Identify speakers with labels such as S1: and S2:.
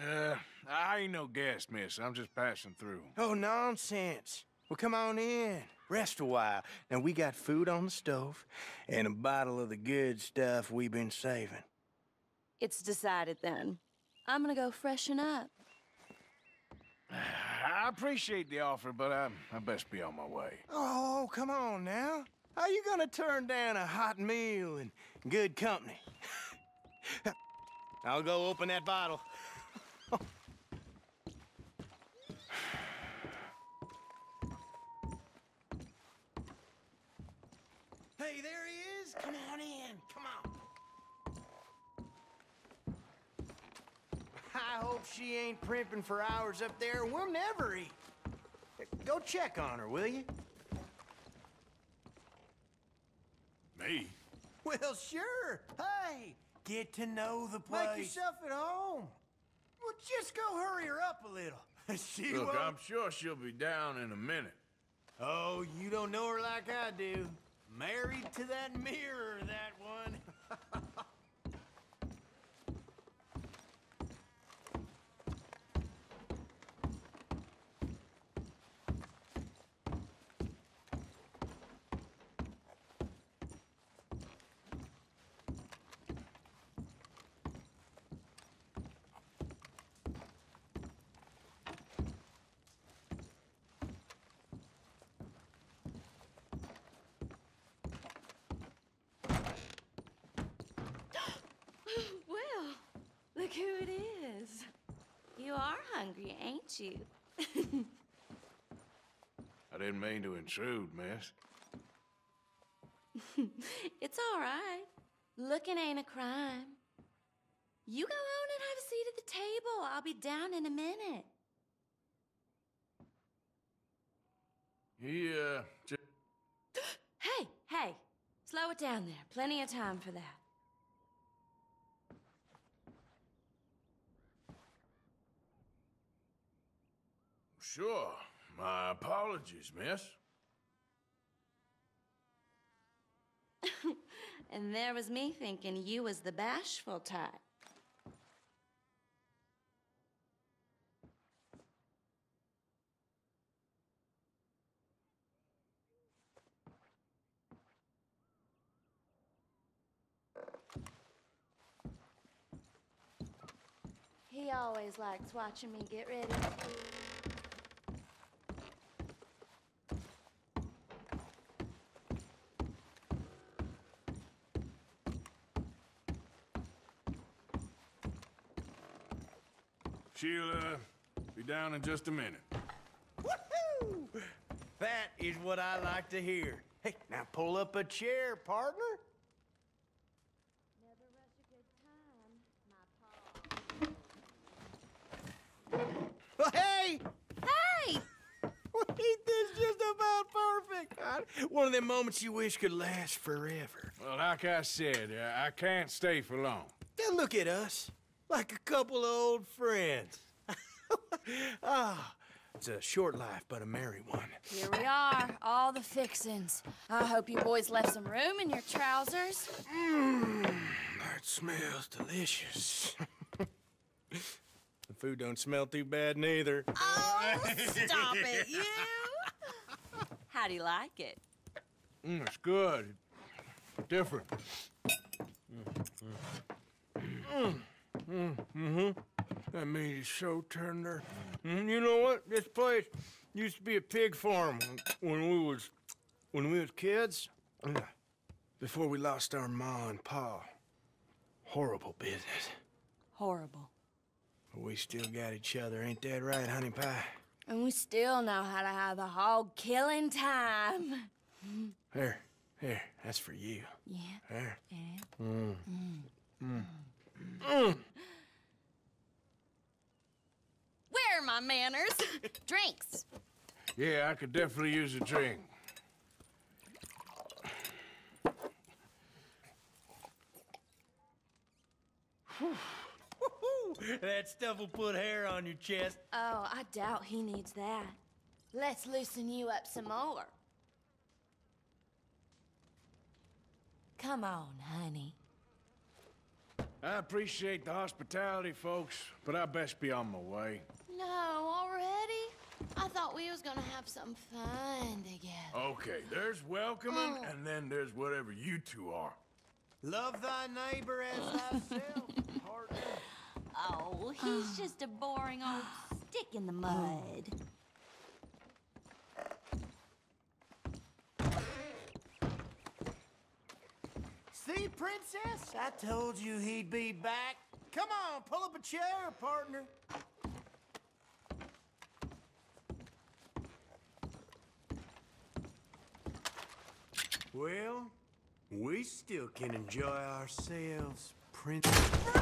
S1: Uh, I ain't no guest, miss. I'm just passing through.
S2: Oh, nonsense. Well, come on in. Rest a while. Now, we got food on the stove and a bottle of the good stuff we've been saving.
S3: It's decided then. I'm gonna go freshen up.
S1: I appreciate the offer, but I, I best be on my way.
S2: Oh, come on now. How you gonna turn down a hot meal and good company? I'll go open that bottle. Hey, there he is. Come on in. Come on. I hope she ain't primping for hours up there. We'll never eat. Go check on her, will you?
S1: Me?
S2: Well, sure. Hey, get to know the place. Make yourself at home. Well, just go hurry her up a little. she
S1: Look,
S2: won't...
S1: I'm sure she'll be down in a minute.
S2: Oh, you don't know her like I do. Married to that mirror, that one.
S3: Well, look who it is. You are hungry, ain't you?
S1: I didn't mean to intrude, miss.
S3: it's all right. Looking ain't a crime. You go on and have a seat at the table. I'll be down in a minute.
S1: He, uh.
S3: Hey, hey, slow it down there. Plenty of time for that.
S1: Sure. My apologies, miss.
S3: And there was me thinking you was the bashful type. He always likes watching me get ready.
S1: She'll, uh, be down in just a minute.
S2: Woohoo! That is what I like to hear. Hey, now pull up a chair, partner.
S3: Never rush a good time, my
S2: Well, hey!
S3: Hey!
S2: Ain't this just about perfect? I- One of them moments you wish could last forever.
S1: Well, like I said, uh, I can't stay for long.
S2: Then look at us, like a couple of old friends. ah, it's a short life, but a merry one.
S3: Here we are, all the fixins. I hope you boys left some room in your trousers.
S2: Mmm, that smells delicious. the food don't smell too bad neither.
S3: Oh, stop it, you! How do you like it?
S1: Mm, it's good. Different.
S2: Mm-hmm. That meat is so tender. Mm, you know what? This place used to be a pig farm when we was when we was kids. Mm. Before we lost our ma and pa. Horrible business.
S3: Horrible.
S2: But we still got each other, ain't that right, honey pie?
S3: And we still know how to have a hog killing time.
S2: Here, here, that's for you.
S3: Yeah.
S2: There.
S3: yeah.
S2: Mm. Mm. Mm.
S3: Where are my manners? Drinks.
S1: Yeah, I could definitely use a drink.
S2: that stuff will put hair on your chest.
S3: Oh, I doubt he needs that. Let's loosen you up some more. Come on, honey.
S1: I appreciate the hospitality, folks, but I best be on my way.
S3: No, already? I thought we was gonna have some fun together.
S1: Okay, there's welcoming, oh. and then there's whatever you two are.
S4: Love thy neighbor as thyself, partner.
S3: Oh, he's ah. just a boring old stick in the mud.
S4: See, princess? I told you he'd be back. Come on, pull up a chair, partner. Well, we still can enjoy ourselves, princess.